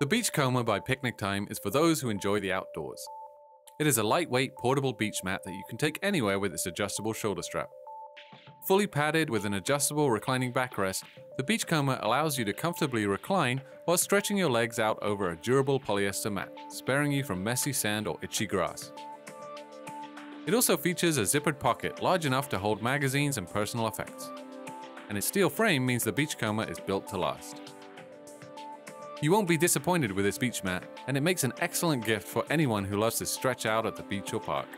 The Beachcomber by Picnic Time is for those who enjoy the outdoors. It is a lightweight, portable beach mat that you can take anywhere with its adjustable shoulder strap. Fully padded with an adjustable reclining backrest, the Beachcomber allows you to comfortably recline while stretching your legs out over a durable polyester mat, sparing you from messy sand or itchy grass. It also features a zippered pocket large enough to hold magazines and personal effects. And its steel frame means the Beachcomber is built to last. You won't be disappointed with this beach mat, and it makes an excellent gift for anyone who loves to stretch out at the beach or park.